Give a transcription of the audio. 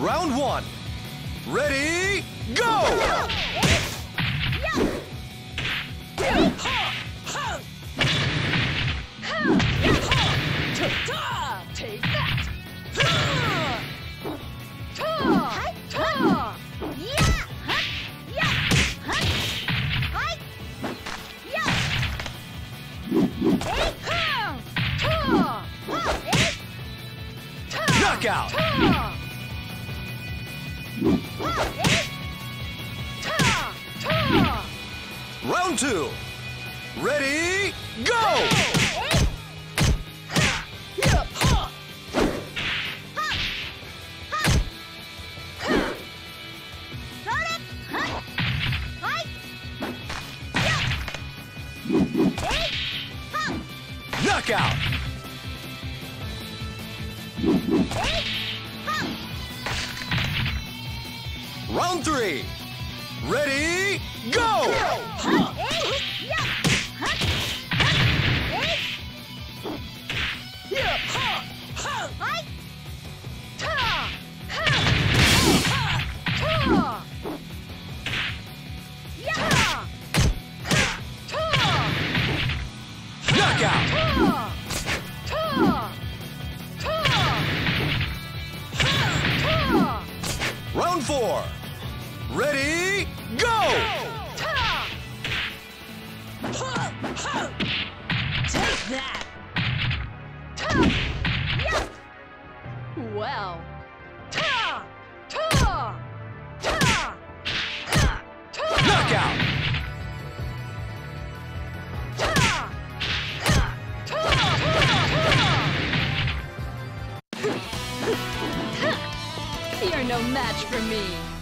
Round one. Ready, go! Take that! Knockout! Round two. Ready, go! Knockout! Round three. Ready, go! Knockout! Round four. Ready, go! Take that! Well. Knockout! You're no match for me.